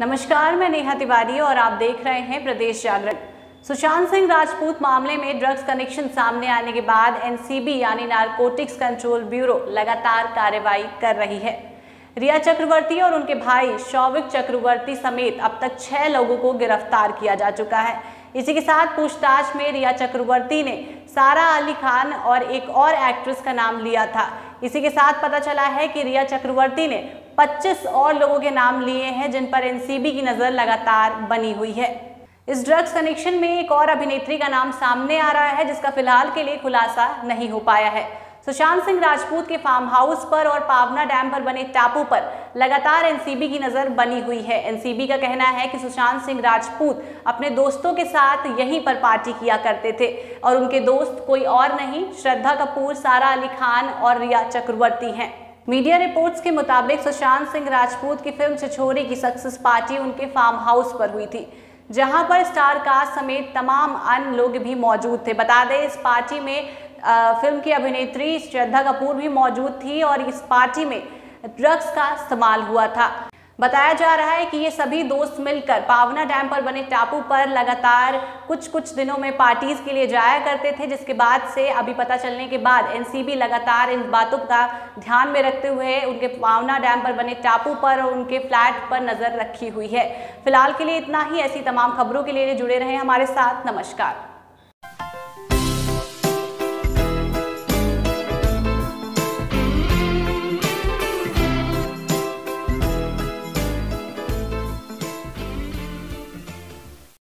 नमस्कार, मैं नेहा तिवारी और आप देख रहे हैं प्रदेश जागरण। सुशांत सिंह राजपूत मामले में ड्रग्स कनेक्शन सामने आने के बाद एनसीबी यानी नारकोटिक्स कंट्रोल ब्यूरो लगातार कार्रवाई कर रही है। रिया चक्रवर्ती और उनके भाई शौविक चक्रवर्ती समेत अब तक छह लोगों को गिरफ़्तार किया जा चुका है। इसी के साथ पूछताछ में रिया चक्रवर्ती ने सारा अली खान और एक और एक्ट्रेस का नाम लिया था। इसी के साथ पता चला है कि रिया चक्रवर्ती ने 25 और लोगों के नाम लिए हैं, जिन पर एनसीबी की नज़र लगातार बनी हुई है। इस ड्रग्स कनेक्शन में एक और अभिनेत्री का नाम सामने आ रहा है, जिसका फ़िलहाल के लिए खुलासा नहीं हो पाया है। सुशांत सिंह राजपूत के फार्म हाउस पर और पावना डैम पर बने टापू पर लगातार एनसीबी की नज़र बनी हुई है। एनसीबी का कहना है कि सुशांत सिंह राजपूत अपने दोस्तों के साथ यहीं पर पार्टी किया करते थे, और उनके दोस्त कोई और नहीं, श्रद्धा कपूर, सारा अली खान और रिया चक्रवर्ती हैं। मीडिया रिपोर्ट्स के मुताबिक सुशांत सिंह राजपूत की फ़िल्म छिछोरी की सक्सेस पार्टी उनके फार्म हाउस पर हुई थी, जहाँ पर स्टार कास्ट समेत तमाम अन्य लोग भी मौजूद थे। बता दें, इस पार्टी में फ़िल्म की अभिनेत्री श्रद्धा कपूर भी मौजूद थी और इस पार्टी में ड्रग्स का इस्तेमाल हुआ था। बताया जा रहा है कि ये सभी दोस्त मिलकर पावना डैम पर बने टापू पर लगातार कुछ कुछ दिनों में पार्टीज़ के लिए जाया करते थे, जिसके बाद से अभी पता चलने के बाद एनसीबी लगातार इन बातों का ध्यान में रखते हुए उनके पावना डैम पर बने टापू पर और उनके फ्लैट पर नज़र रखी हुई है। फ़िलहाल के लिए इतना ही। ऐसी तमाम खबरों के लिए जुड़े रहे हमारे साथ। नमस्कार।